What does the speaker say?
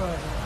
Right.